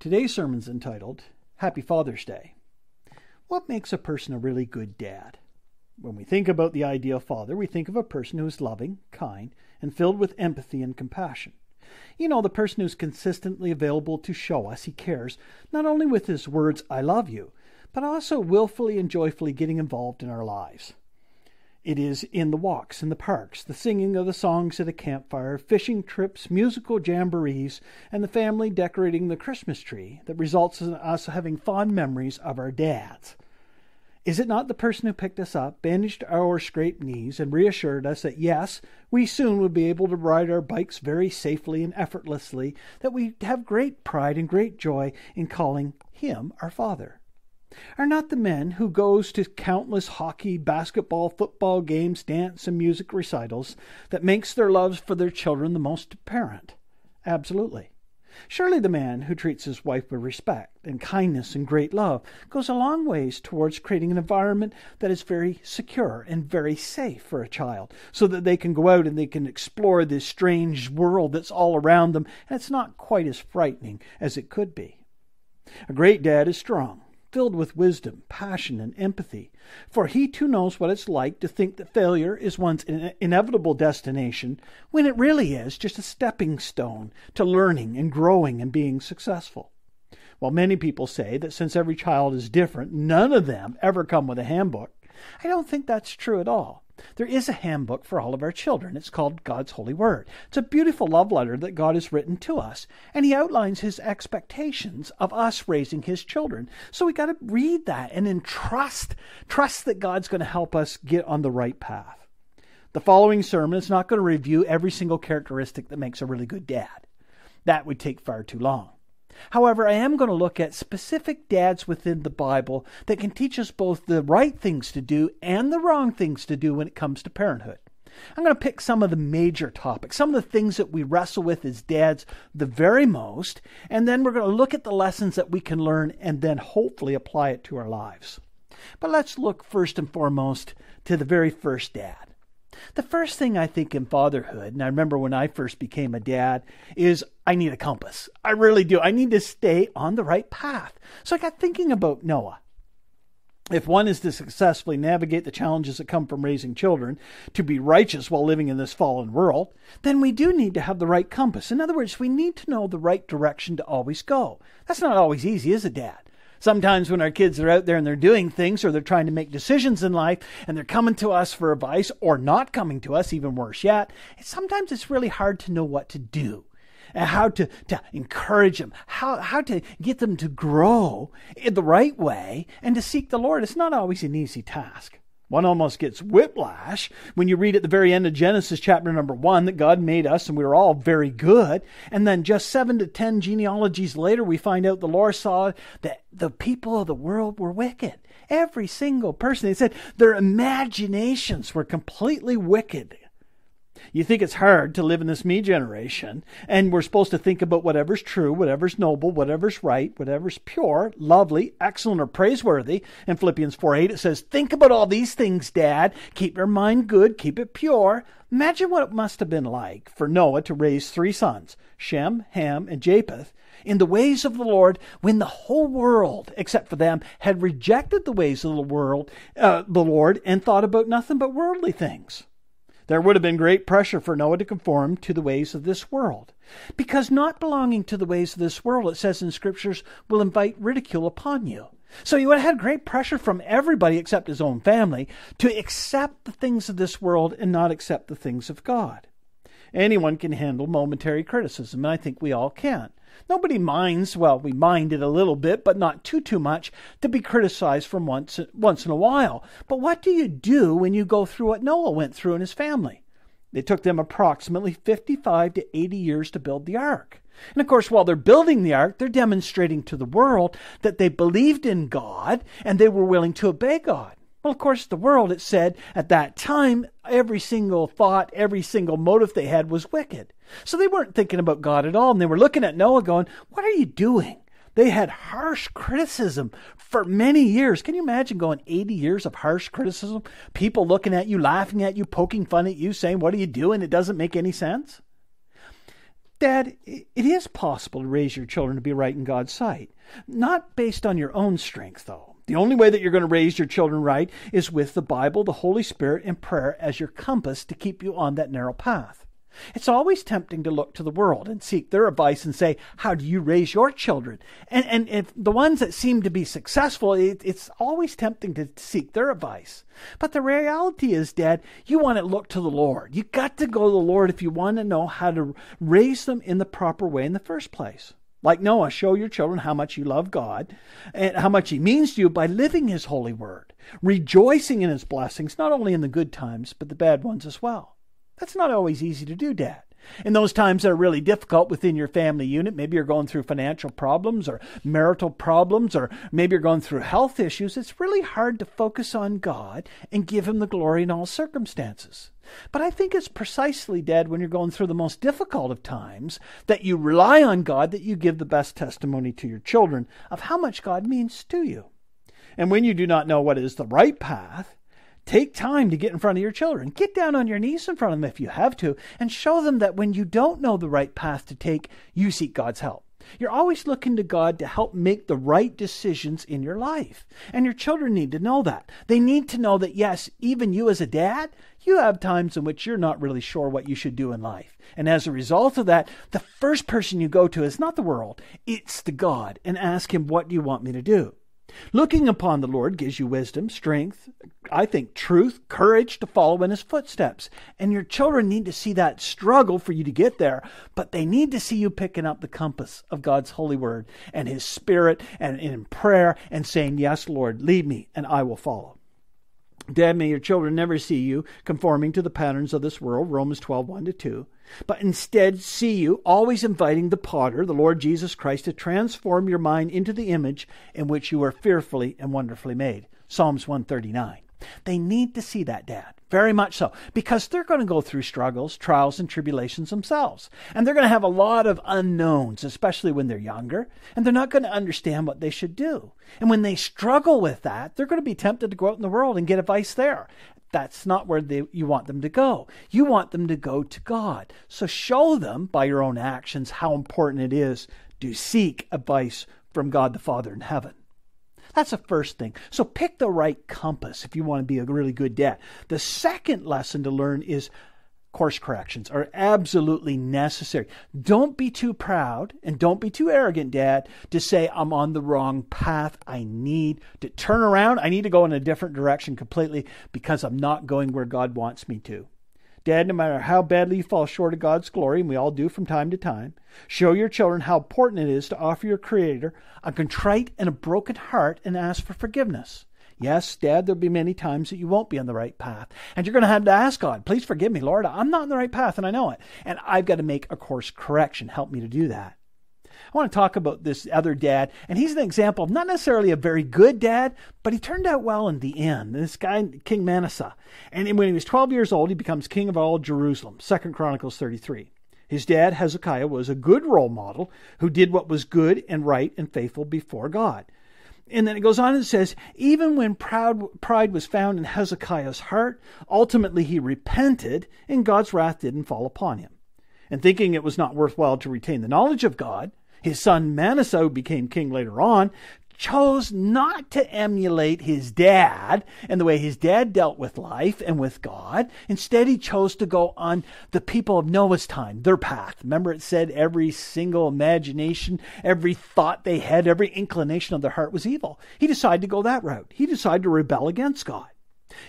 Today's sermon's entitled Happy Father's Day. What makes a person a really good dad? When we think about the ideal father, we think of a person who is loving, kind, and filled with empathy and compassion. You know, the person who's consistently available to show us he cares, not only with his words, I love you, but also willfully and joyfully getting involved in our lives. It is in the walks in the parks, the singing of the songs at a campfire, fishing trips, musical jamborees, and the family decorating the Christmas tree that results in us having fond memories of our dads. Is it not the person who picked us up, bandaged our scraped knees, and reassured us that yes, we soon would be able to ride our bikes very safely and effortlessly, that we have great pride and great joy in calling him our Father? Are not the men who goes to countless hockey, basketball, football games, dance, and music recitals that makes their loves for their children the most apparent? Absolutely. Surely the man who treats his wife with respect and kindness and great love goes a long ways towards creating an environment that is very secure and very safe for a child, so that they can go out and they can explore this strange world that's all around them, and it's not quite as frightening as it could be. A great dad is strong filled with wisdom, passion, and empathy. For he too knows what it's like to think that failure is one's inevitable destination when it really is just a stepping stone to learning and growing and being successful. While many people say that since every child is different, none of them ever come with a handbook, I don't think that's true at all. There is a handbook for all of our children. It's called God's Holy Word. It's a beautiful love letter that God has written to us, and He outlines His expectations of us raising His children. So we got to read that and then trust, trust that God's going to help us get on the right path. The following sermon is not going to review every single characteristic that makes a really good dad. That would take far too long. However, I am going to look at specific dads within the Bible that can teach us both the right things to do and the wrong things to do when it comes to parenthood. I'm going to pick some of the major topics, some of the things that we wrestle with as dads the very most, and then we're going to look at the lessons that we can learn and then hopefully apply it to our lives. But let's look first and foremost to the very first dad. The first thing I think in fatherhood, and I remember when I first became a dad, is I need a compass. I really do. I need to stay on the right path. So I got thinking about Noah. If one is to successfully navigate the challenges that come from raising children, to be righteous while living in this fallen world, then we do need to have the right compass. In other words, we need to know the right direction to always go. That's not always easy, is it, Dad? Sometimes when our kids are out there and they're doing things or they're trying to make decisions in life and they're coming to us for advice or not coming to us, even worse yet, sometimes it's really hard to know what to do and how to, to encourage them, how, how to get them to grow in the right way and to seek the Lord. It's not always an easy task. One almost gets whiplash when you read at the very end of Genesis chapter number one that God made us and we were all very good. And then just seven to ten genealogies later, we find out the Lord saw that the people of the world were wicked. Every single person. He said their imaginations were completely wicked. You think it's hard to live in this me generation, and we're supposed to think about whatever's true, whatever's noble, whatever's right, whatever's pure, lovely, excellent, or praiseworthy. In Philippians 4 8, it says, Think about all these things, Dad. Keep your mind good, keep it pure. Imagine what it must have been like for Noah to raise three sons, Shem, Ham, and Japheth, in the ways of the Lord when the whole world, except for them, had rejected the ways of the world, uh, the Lord, and thought about nothing but worldly things. There would have been great pressure for Noah to conform to the ways of this world. Because not belonging to the ways of this world, it says in scriptures, will invite ridicule upon you. So he would have had great pressure from everybody except his own family to accept the things of this world and not accept the things of God. Anyone can handle momentary criticism, and I think we all can. Nobody minds, well, we mind it a little bit, but not too too much, to be criticized from once once in a while. But what do you do when you go through what Noah went through and his family? It took them approximately 55 to 80 years to build the ark. And of course, while they're building the ark, they're demonstrating to the world that they believed in God and they were willing to obey God. Well, of course, the world, it said, at that time, every single thought, every single motive they had was wicked. So they weren't thinking about God at all, and they were looking at Noah going, What are you doing? They had harsh criticism for many years. Can you imagine going 80 years of harsh criticism? People looking at you, laughing at you, poking fun at you, saying, What are you doing? It doesn't make any sense. Dad, it is possible to raise your children to be right in God's sight. Not based on your own strength, though. The only way that you're going to raise your children right is with the Bible, the Holy Spirit, and prayer as your compass to keep you on that narrow path. It's always tempting to look to the world and seek their advice and say, How do you raise your children? And, and if the ones that seem to be successful, it, it's always tempting to seek their advice. But the reality is, Dad, you want to look to the Lord. You got to go to the Lord if you want to know how to raise them in the proper way in the first place. Like Noah, show your children how much you love God and how much He means to you by living His holy word, rejoicing in His blessings, not only in the good times, but the bad ones as well. That's not always easy to do, Dad. In those times that are really difficult within your family unit, maybe you're going through financial problems or marital problems, or maybe you're going through health issues, it's really hard to focus on God and give Him the glory in all circumstances. But I think it's precisely, Dad, when you're going through the most difficult of times that you rely on God that you give the best testimony to your children of how much God means to you. And when you do not know what is the right path, Take time to get in front of your children. Get down on your knees in front of them if you have to, and show them that when you don't know the right path to take, you seek God's help. You're always looking to God to help make the right decisions in your life. And your children need to know that. They need to know that, yes, even you as a dad, you have times in which you're not really sure what you should do in life. And as a result of that, the first person you go to is not the world, it's the God, and ask Him, What do you want me to do? Looking upon the Lord gives you wisdom, strength, I think truth, courage to follow in his footsteps. And your children need to see that struggle for you to get there, but they need to see you picking up the compass of God's holy word and his spirit and in prayer and saying, Yes, Lord, lead me and I will follow. Dad, may your children never see you conforming to the patterns of this world, Romans 12, 1 to 2, but instead see you always inviting the potter, the Lord Jesus Christ, to transform your mind into the image in which you are fearfully and wonderfully made. Psalms 139. They need to see that, Dad. Very much so. Because they're going to go through struggles, trials, and tribulations themselves. And they're going to have a lot of unknowns, especially when they're younger. And they're not going to understand what they should do. And when they struggle with that, they're going to be tempted to go out in the world and get advice there. That's not where they, you want them to go. You want them to go to God. So show them by your own actions how important it is to seek advice from God the Father in heaven. That's the first thing. So pick the right compass if you want to be a really good dad. The second lesson to learn is course corrections are absolutely necessary. Don't be too proud and don't be too arrogant, Dad, to say, I'm on the wrong path. I need to turn around. I need to go in a different direction completely because I'm not going where God wants me to. Dad, no matter how badly you fall short of God's glory, and we all do from time to time, show your children how important it is to offer your Creator a contrite and a broken heart and ask for forgiveness. Yes, Dad, there'll be many times that you won't be on the right path. And you're going to have to ask God, please forgive me, Lord. I'm not on the right path and I know it. And I've got to make a course correction. Help me to do that. I want to talk about this other dad, and he's an example of not necessarily a very good dad, but he turned out well in the end. This guy, King Manasseh. And when he was 12 years old, he becomes king of all Jerusalem. Second Chronicles 33. His dad, Hezekiah, was a good role model who did what was good and right and faithful before God. And then it goes on and says, even when proud, pride was found in Hezekiah's heart, ultimately he repented, and God's wrath didn't fall upon him. And thinking it was not worthwhile to retain the knowledge of God, his son Manasseh, who became king later on, chose not to emulate his dad and the way his dad dealt with life and with God. Instead, he chose to go on the people of Noah's time, their path. Remember, it said every single imagination, every thought they had, every inclination of their heart was evil. He decided to go that route. He decided to rebel against God.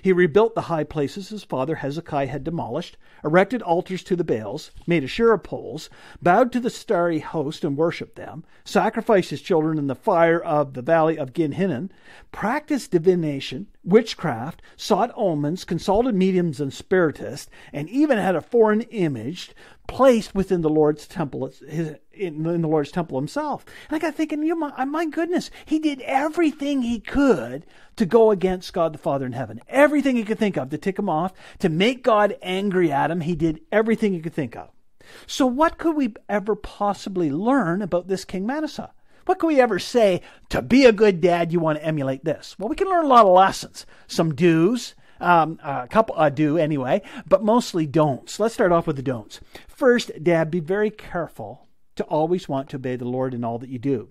He rebuilt the high places his father Hezekiah had demolished, erected altars to the Baals, made Asherah poles, bowed to the starry host and worshipped them, sacrificed his children in the fire of the valley of Gin Hinnom, practiced divination, witchcraft, sought omens, consulted mediums and spiritists, and even had a foreign image placed within the Lord's temple, his, in, in, the Lord's temple himself. And I got thinking, you my, my goodness, he did everything he could to go against God the Father in heaven. Everything he could think of to tick him off, to make God angry at him. He did everything he could think of. So what could we ever possibly learn about this King Manasseh? What can we ever say to be a good dad? You want to emulate this? Well, we can learn a lot of lessons, some do's, Um, a couple uh, do anyway, but mostly don'ts. Let's start off with the don'ts. First, Dad, be very careful to always want to obey the Lord in all that you do.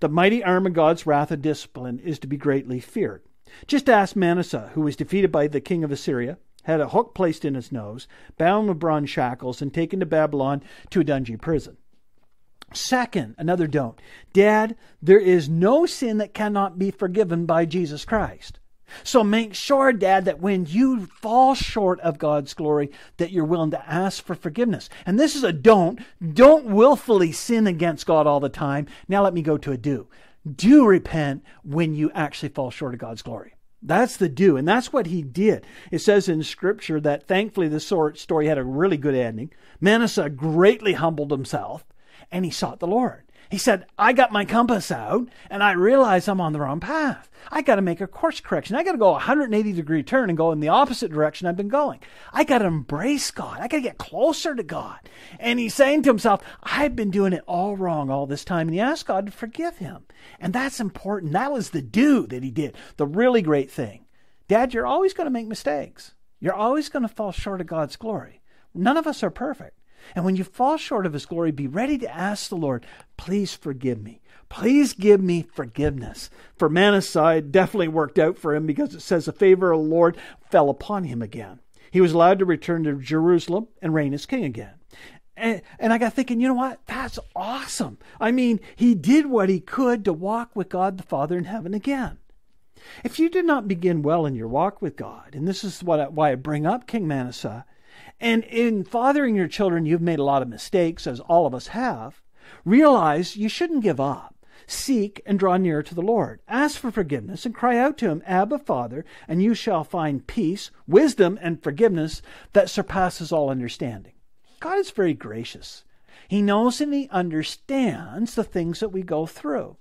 The mighty arm of God's wrath and discipline is to be greatly feared. Just ask Manasseh, who was defeated by the king of Assyria, had a hook placed in his nose, bound with bronze shackles, and taken to Babylon to a dungeon prison. Second, another don't. Dad, there is no sin that cannot be forgiven by Jesus Christ. So make sure, Dad, that when you fall short of God's glory, that you're willing to ask for forgiveness. And this is a don't. Don't willfully sin against God all the time. Now let me go to a do. Do repent when you actually fall short of God's glory. That's the do, and that's what he did. It says in Scripture that thankfully the sort story had a really good ending. Manasseh greatly humbled himself, and he sought the Lord. He said, I got my compass out and I realize I'm on the wrong path. I got to make a course correction. I got to go a 180 degree turn and go in the opposite direction I've been going. I got to embrace God. I got to get closer to God. And he's saying to himself, I've been doing it all wrong all this time. And he asked God to forgive him. And that's important. That was the do that he did. The really great thing. Dad, you're always going to make mistakes. You're always going to fall short of God's glory. None of us are perfect. And when you fall short of His glory, be ready to ask the Lord, please forgive me. Please give me forgiveness. For Manasseh, it definitely worked out for him because it says the favor of the Lord fell upon him again. He was allowed to return to Jerusalem and reign as king again. And, and, I got thinking, you know what? That's awesome. I mean, he did what he could to walk with God the Father in heaven again. If you did not begin well in your walk with God, and this is what why I bring up King Manasseh, and in fathering your children, you've made a lot of mistakes, as all of us have. Realize you shouldn't give up. Seek and draw near to the Lord. Ask for forgiveness and cry out to Him, Abba, Father, and you shall find peace, wisdom, and forgiveness that surpasses all understanding. God is very gracious. He knows and He understands the things that we go through.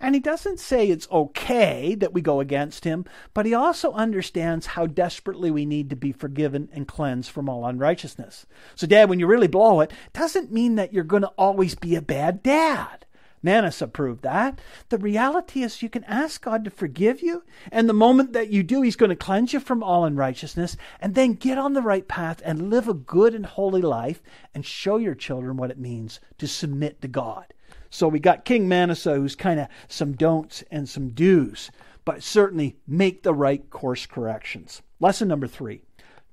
And he doesn't say it's okay that we go against him, but he also understands how desperately we need to be forgiven and cleansed from all unrighteousness. So, Dad, when you really blow it, doesn't mean that you're going to always be a bad dad. Manasseh proved that. The reality is you can ask God to forgive you, and the moment that you do, He's going to cleanse you from all unrighteousness, and then get on the right path and live a good and holy life and show your children what it means to submit to God. So we got King Manasseh, who's kind of some don'ts and some do's, but certainly make the right course corrections. Lesson number three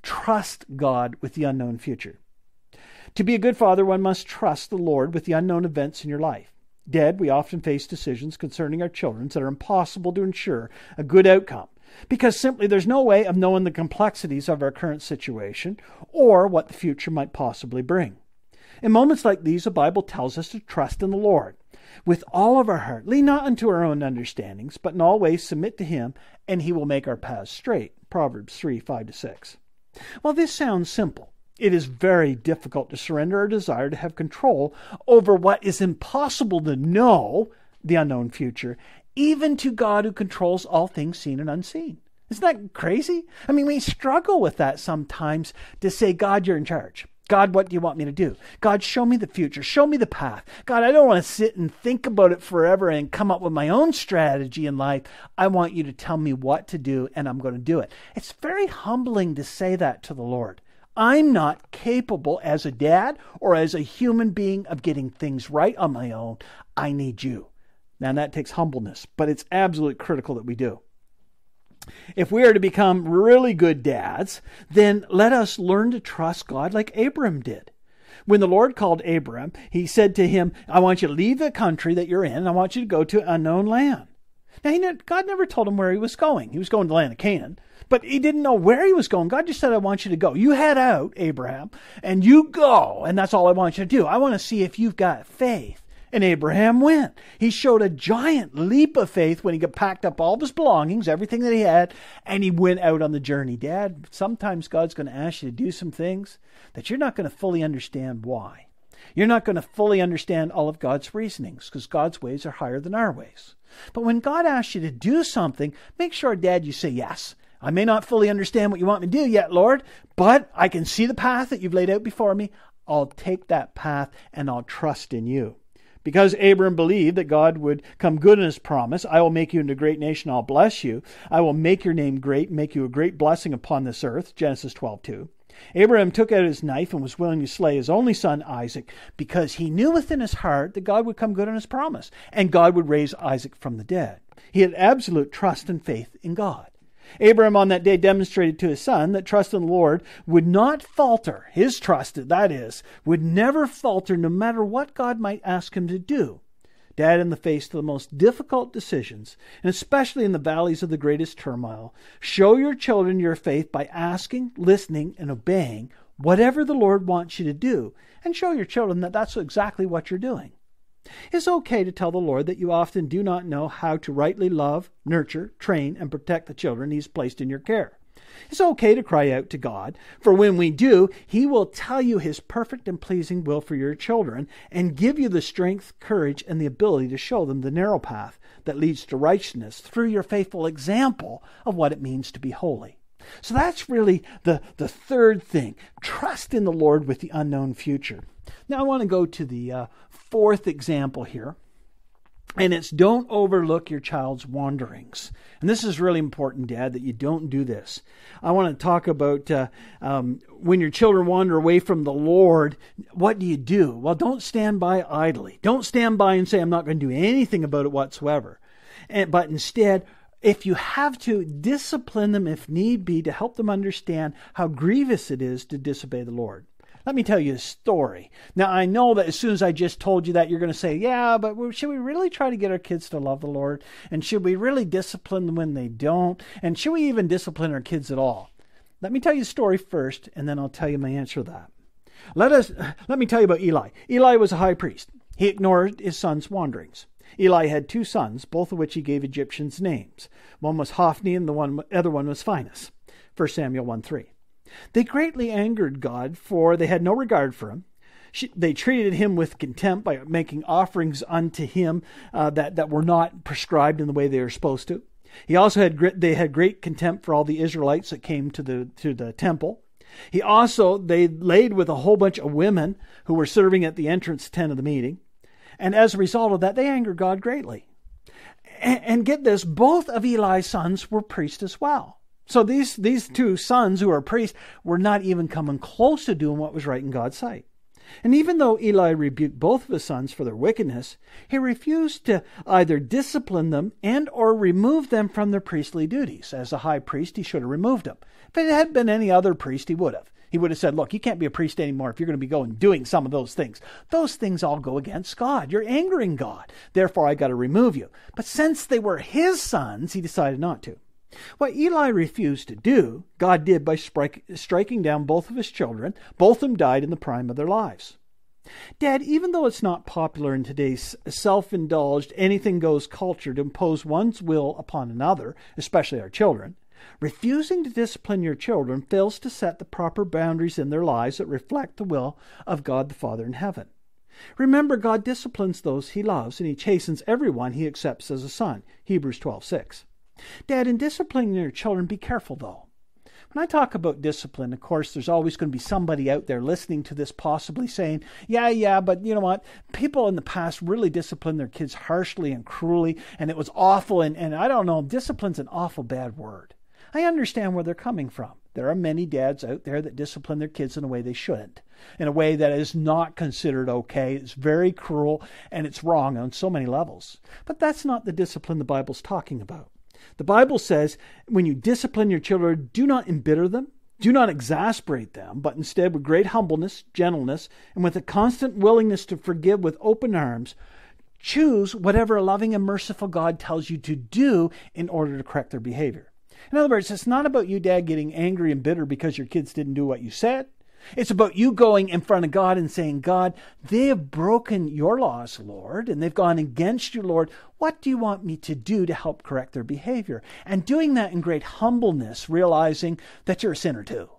trust God with the unknown future. To be a good father, one must trust the Lord with the unknown events in your life. Dead, we often face decisions concerning our children that are impossible to ensure a good outcome because simply there's no way of knowing the complexities of our current situation or what the future might possibly bring. In moments like these, the Bible tells us to trust in the Lord with all of our heart. Lean not unto our own understandings, but in all ways submit to Him, and He will make our paths straight. Proverbs 3 5 to 6. While this sounds simple. It is very difficult to surrender our desire to have control over what is impossible to know, the unknown future, even to God who controls all things seen and unseen. Isn't that crazy? I mean, we struggle with that sometimes to say, God, you're in charge. God, what do you want me to do? God, show me the future. Show me the path. God, I don't want to sit and think about it forever and come up with my own strategy in life. I want you to tell me what to do, and I'm going to do it. It's very humbling to say that to the Lord. I'm not capable as a dad or as a human being of getting things right on my own. I need you. Now, that takes humbleness, but it's absolutely critical that we do. If we are to become really good dads, then let us learn to trust God like Abram did. When the Lord called Abram, he said to him, I want you to leave the country that you're in, and I want you to go to unknown land. Now, God never told him where he was going. He was going to the land of Canaan, but he didn't know where he was going. God just said, I want you to go. You head out, Abraham, and you go, and that's all I want you to do. I want to see if you've got faith. And Abraham went. He showed a giant leap of faith when he got packed up all of his belongings, everything that he had, and he went out on the journey. Dad, sometimes God's going to ask you to do some things that you're not going to fully understand why. You're not going to fully understand all of God's reasonings because God's ways are higher than our ways. But when God asks you to do something, make sure, Dad, you say yes. I may not fully understand what you want me to do yet, Lord, but I can see the path that you've laid out before me. I'll take that path and I'll trust in you. Because Abram believed that God would come good in his promise, I will make you into a great nation, I'll bless you. I will make your name great, make you a great blessing upon this earth. Genesis 12 2. Abraham took out his knife and was willing to slay his only son Isaac because he knew within his heart that God would come good on his promise and God would raise Isaac from the dead. He had absolute trust and faith in God. Abraham on that day demonstrated to his son that trust in the Lord would not falter. His trust, that is, would never falter no matter what God might ask him to do. Dad, in the face of the most difficult decisions, and especially in the valleys of the greatest turmoil, show your children your faith by asking, listening, and obeying whatever the Lord wants you to do, and show your children that that's exactly what you're doing. It's okay to tell the Lord that you often do not know how to rightly love, nurture, train, and protect the children He's placed in your care. It's okay to cry out to God, for when we do, He will tell you His perfect and pleasing will for your children and give you the strength, courage, and the ability to show them the narrow path that leads to righteousness through your faithful example of what it means to be holy. So that's really the, the third thing. Trust in the Lord with the unknown future. Now I want to go to the uh, fourth example here. And it's don't overlook your child's wanderings. And this is really important, Dad, that you don't do this. I want to talk about uh, um, when your children wander away from the Lord, what do you do? Well, don't stand by idly. Don't stand by and say, I'm not going to do anything about it whatsoever. And, but instead, if you have to, discipline them if need be to help them understand how grievous it is to disobey the Lord. Let me tell you a story. Now, I know that as soon as I just told you that, you're going to say, yeah, but should we really try to get our kids to love the Lord? And should we really discipline them when they don't? And should we even discipline our kids at all? Let me tell you a story first, and then I'll tell you my answer to that. Let us let me tell you about Eli. Eli was a high priest. He ignored his son's wanderings. Eli had two sons, both of which he gave Egyptians names. One was Hophni, and the one, other one was Phinehas. 1 Samuel 1 3. They greatly angered God, for they had no regard for him. They treated him with contempt by making offerings unto him uh, that, that were not prescribed in the way they were supposed to. He also had they had great contempt for all the Israelites that came to the to the temple. He also they laid with a whole bunch of women who were serving at the entrance tent of the meeting, and as a result of that, they angered God greatly. And, and get this, both of Eli's sons were priests as well. So these, these two sons who are priests were not even coming close to doing what was right in God's sight. And even though Eli rebuked both of his sons for their wickedness, he refused to either discipline them and or remove them from their priestly duties. As a high priest, he should have removed them. If it had been any other priest, he would have. He would have said, Look, you can't be a priest anymore if you're going to be going doing some of those things. Those things all go against God. You're angering God. Therefore, I got to remove you. But since they were his sons, he decided not to. What Eli refused to do, God did by striking down both of his children. Both of them died in the prime of their lives. Dad, even though it's not popular in today's self indulged, anything goes culture to impose one's will upon another, especially our children, refusing to discipline your children fails to set the proper boundaries in their lives that reflect the will of God the Father in heaven. Remember, God disciplines those he loves, and he chastens everyone he accepts as a son. Hebrews 12 6. Dad, in disciplining your children, be careful though. When I talk about discipline, of course, there's always going to be somebody out there listening to this possibly saying, yeah, yeah, but you know what? People in the past really disciplined their kids harshly and cruelly, and it was awful. And, and I don't know, discipline's an awful bad word. I understand where they're coming from. There are many dads out there that discipline their kids in a way they shouldn't, in a way that is not considered okay. It's very cruel and it's wrong on so many levels. But that's not the discipline the Bible's talking about. The Bible says when you discipline your children, do not embitter them, do not exasperate them, but instead, with great humbleness, gentleness, and with a constant willingness to forgive with open arms, choose whatever a loving and merciful God tells you to do in order to correct their behavior. In other words, it's not about you, Dad, getting angry and bitter because your kids didn't do what you said. It's about you going in front of God and saying, God, they have broken your laws, Lord, and they've gone against you, Lord. What do you want me to do to help correct their behavior? And doing that in great humbleness, realizing that you're a sinner too.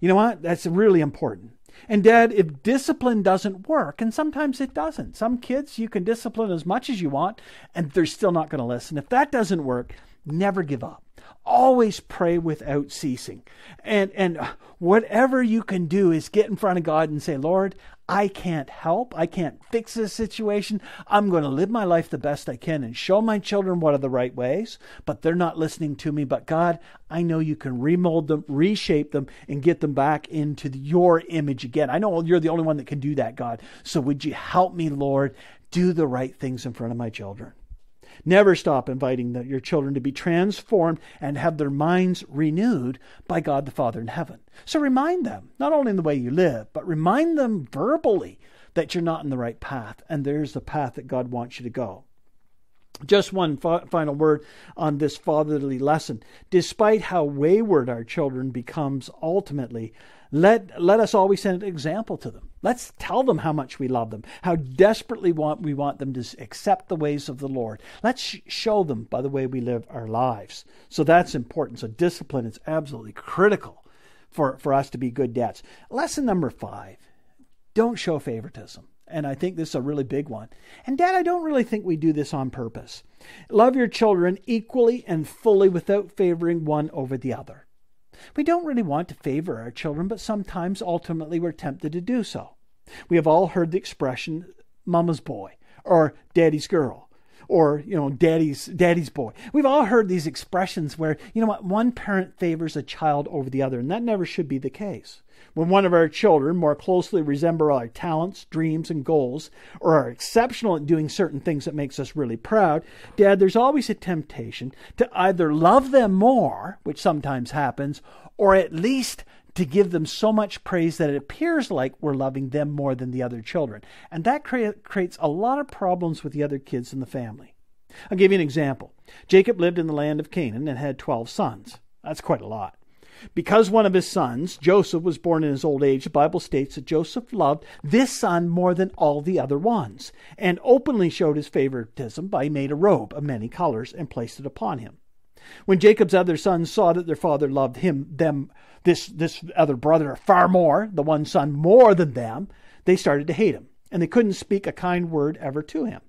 You know what? That's really important. And, Dad, if discipline doesn't work, and sometimes it doesn't, some kids you can discipline as much as you want, and they're still not going to listen. If that doesn't work, never give up. Always pray without ceasing. And, and whatever you can do is get in front of God and say, Lord, I can't help. I can't fix this situation. I'm going to live my life the best I can and show my children what are the right ways, but they're not listening to me. But God, I know you can remold them, reshape them, and get them back into your image again. I know you're the only one that can do that, God. So would you help me, Lord, do the right things in front of my children? Never stop inviting the, your children to be transformed and have their minds renewed by God the Father in heaven. So remind them, not only in the way you live, but remind them verbally that you're not in the right path and there's the path that God wants you to go. Just one fa- final word on this fatherly lesson. Despite how wayward our children becomes ultimately, let, let us always send an example to them. Let's tell them how much we love them, how desperately want, we want them to accept the ways of the Lord. Let's sh- show them by the way we live our lives. So that's important. So discipline is absolutely critical for, for us to be good dads. Lesson number five don't show favoritism. And I think this is a really big one. And, Dad, I don't really think we do this on purpose. Love your children equally and fully without favoring one over the other. We don't really want to favor our children, but sometimes ultimately we're tempted to do so. We have all heard the expression mama's boy or daddy's girl or you know daddy's daddy's boy we've all heard these expressions where you know what one parent favors a child over the other and that never should be the case when one of our children more closely resemble our talents dreams and goals or are exceptional at doing certain things that makes us really proud dad there's always a temptation to either love them more which sometimes happens or at least to give them so much praise that it appears like we're loving them more than the other children. And that crea- creates a lot of problems with the other kids in the family. I'll give you an example. Jacob lived in the land of Canaan and had 12 sons. That's quite a lot. Because one of his sons, Joseph, was born in his old age, the Bible states that Joseph loved this son more than all the other ones, and openly showed his favoritism by made a robe of many colors and placed it upon him. When Jacob's other sons saw that their father loved him, them, this, this other brother far more, the one son more than them, they started to hate him, and they couldn't speak a kind word ever to him.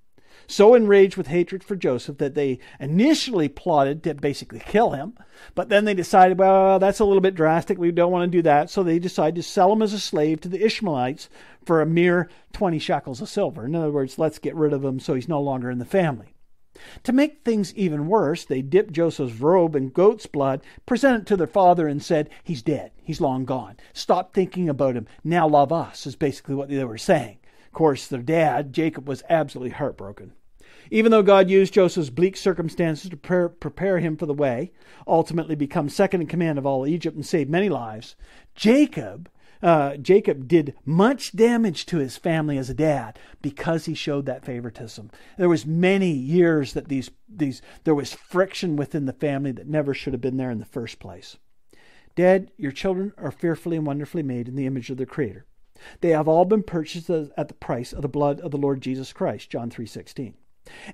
So enraged with hatred for Joseph that they initially plotted to basically kill him, but then they decided, well, that's a little bit drastic. We don't want to do that. So they decided to sell him as a slave to the Ishmaelites for a mere 20 shekels of silver. In other words, let's get rid of him so he's no longer in the family. To make things even worse, they dipped Joseph's robe in goat's blood, presented it to their father, and said, He's dead. He's long gone. Stop thinking about him. Now love us, is basically what they were saying. Of course, their dad, Jacob, was absolutely heartbroken. Even though God used Joseph's bleak circumstances to prepare, prepare him for the way, ultimately become second in command of all Egypt and save many lives, Jacob uh, Jacob did much damage to his family as a dad because he showed that favoritism. There was many years that these these there was friction within the family that never should have been there in the first place. Dad, your children are fearfully and wonderfully made in the image of their Creator. They have all been purchased at the price of the blood of the Lord Jesus Christ, John 3:16.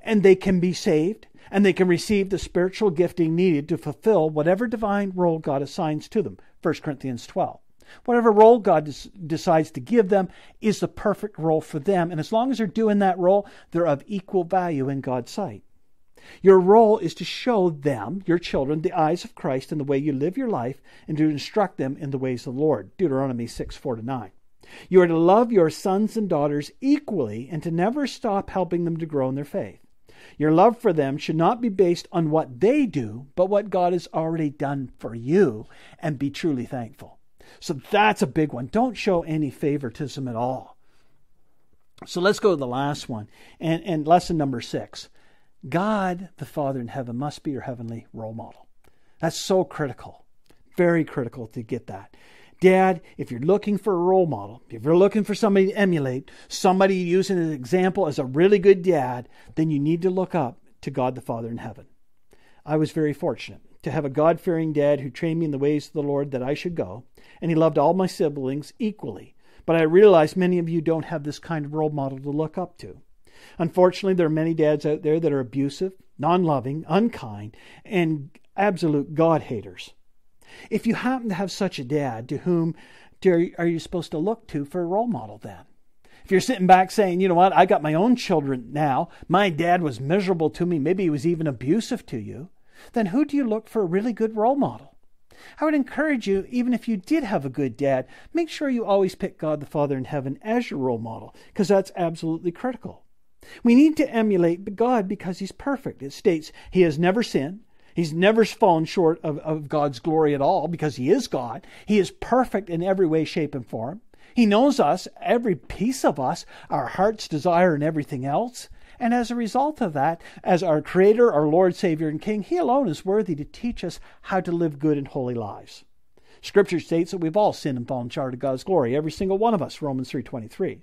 And they can be saved and they can receive the spiritual gifting needed to fulfill whatever divine role God assigns to them, 1 Corinthians 12. Whatever role God des- decides to give them is the perfect role for them. And as long as they're doing that role, they're of equal value in God's sight. Your role is to show them, your children, the eyes of Christ in the way you live your life and to instruct them in the ways of the Lord. Deuteronomy 6 4 to 9. You are to love your sons and daughters equally and to never stop helping them to grow in their faith. Your love for them should not be based on what they do, but what God has already done for you, and be truly thankful. So that's a big one. Don't show any favoritism at all. So let's go to the last one. And, and lesson number six God, the Father in heaven, must be your heavenly role model. That's so critical. Very critical to get that. Dad, if you're looking for a role model, if you're looking for somebody to emulate, somebody using an example as a really good dad, then you need to look up to God the Father in heaven. I was very fortunate to have a God fearing dad who trained me in the ways of the Lord that I should go, and he loved all my siblings equally. But I realize many of you don't have this kind of role model to look up to. Unfortunately, there are many dads out there that are abusive, non loving, unkind, and absolute God haters. If you happen to have such a dad, to whom are you supposed to look to for a role model then? If you're sitting back saying, you know what, I got my own children now, my dad was miserable to me, maybe he was even abusive to you, then who do you look for a really good role model? I would encourage you, even if you did have a good dad, make sure you always pick God the Father in heaven as your role model, because that's absolutely critical. We need to emulate God because He's perfect. It states He has never sinned. He's never fallen short of, of God's glory at all because He is God. He is perfect in every way, shape, and form. He knows us, every piece of us, our heart's desire, and everything else. And as a result of that, as our Creator, our Lord, Savior, and King, He alone is worthy to teach us how to live good and holy lives. Scripture states that we've all sinned and fallen short of God's glory, every single one of us, Romans 3.23.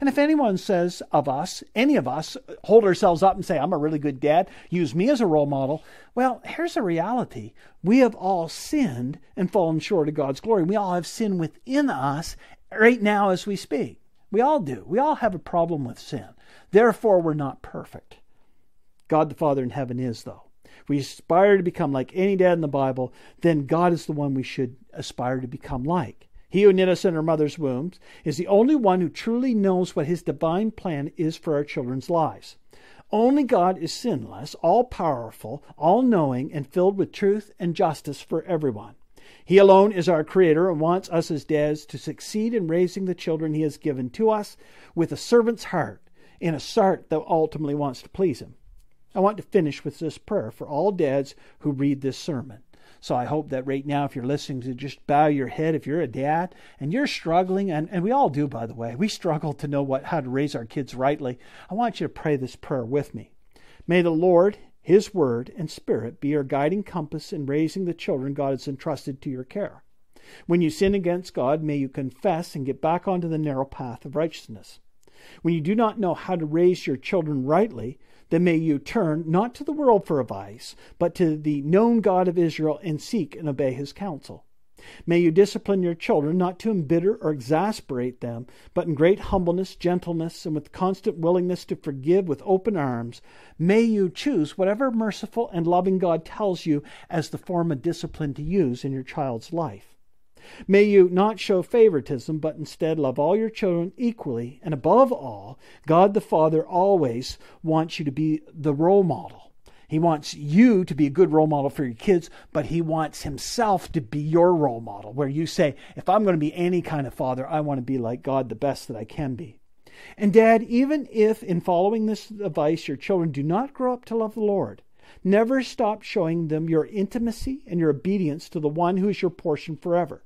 And if anyone says of us, any of us, hold ourselves up and say, I'm a really good dad, use me as a role model, well, here's the reality. We have all sinned and fallen short of God's glory. We all have sin within us right now as we speak. We all do. We all have a problem with sin. Therefore, we're not perfect. God the Father in heaven is, though. If we aspire to become like any dad in the Bible, then God is the one we should aspire to become like. He who knit us in our mother's wombs is the only one who truly knows what his divine plan is for our children's lives. Only God is sinless, all powerful, all knowing, and filled with truth and justice for everyone. He alone is our Creator and wants us as dads to succeed in raising the children He has given to us with a servant's heart, in a heart that ultimately wants to please Him. I want to finish with this prayer for all dads who read this sermon. So I hope that right now, if you're listening, to just bow your head. If you're a dad and you're struggling, and, and we all do, by the way, we struggle to know what how to raise our kids rightly. I want you to pray this prayer with me. May the Lord his Word and Spirit be your guiding compass in raising the children God has entrusted to your care. When you sin against God, may you confess and get back onto the narrow path of righteousness. When you do not know how to raise your children rightly, then may you turn not to the world for advice, but to the known God of Israel and seek and obey his counsel. May you discipline your children not to embitter or exasperate them, but in great humbleness, gentleness, and with constant willingness to forgive with open arms. May you choose whatever merciful and loving God tells you as the form of discipline to use in your child's life. May you not show favoritism, but instead love all your children equally. And above all, God the Father always wants you to be the role model he wants you to be a good role model for your kids, but he wants himself to be your role model, where you say, if I'm going to be any kind of father, I want to be like God the best that I can be. And, Dad, even if in following this advice your children do not grow up to love the Lord, never stop showing them your intimacy and your obedience to the one who is your portion forever.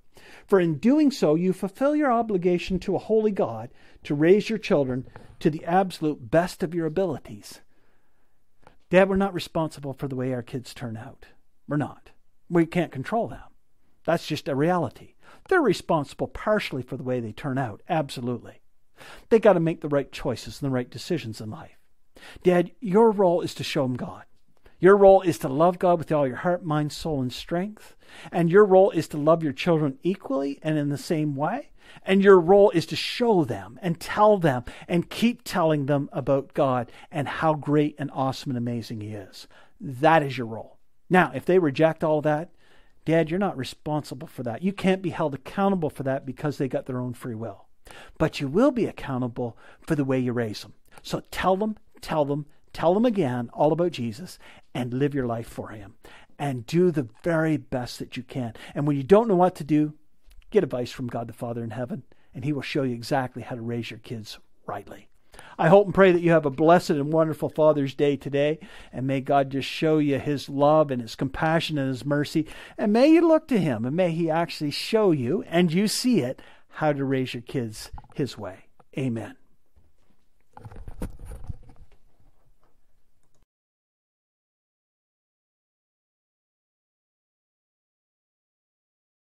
For in doing so, you fulfill your obligation to a holy God to raise your children to the absolute best of your abilities. Dad, we're not responsible for the way our kids turn out. We're not. We can't control them. That's just a reality. They're responsible partially for the way they turn out, absolutely. They got to make the right choices and the right decisions in life. Dad, your role is to show them God. Your role is to love God with all your heart, mind, soul, and strength. And your role is to love your children equally and in the same way. And your role is to show them and tell them and keep telling them about God and how great and awesome and amazing He is. That is your role. Now, if they reject all that, Dad, you're not responsible for that. You can't be held accountable for that because they got their own free will. But you will be accountable for the way you raise them. So tell them, tell them, tell them again all about Jesus and live your life for Him. And do the very best that you can. And when you don't know what to do, Get advice from God the Father in heaven, and He will show you exactly how to raise your kids rightly. I hope and pray that you have a blessed and wonderful Father's Day today, and may God just show you His love and His compassion and His mercy, and may you look to Him, and may He actually show you, and you see it, how to raise your kids His way. Amen.